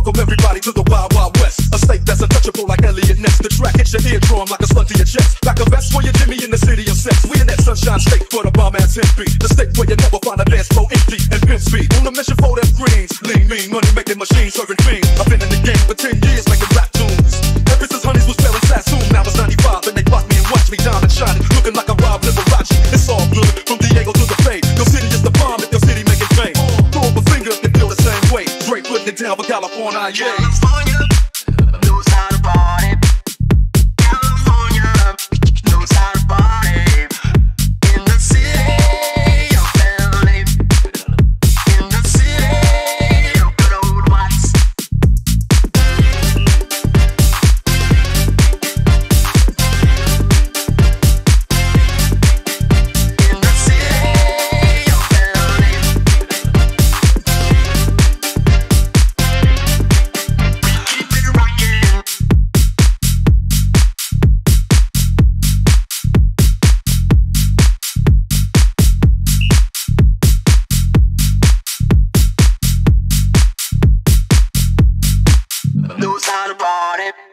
welcome everybody to the Wild Wild West. A state that's untouchable like Elliot Ness. The track hits your eardrum like a slug to your chest. Like a vest for your Jimmy in the city of sex. We in that sunshine state for the bomb ass hippie. The state where you never find a dance floor empty and pimp speed. On a mission for them greens. Lean, mean, money making machines serving fiends. Down for California, yeah. California To party.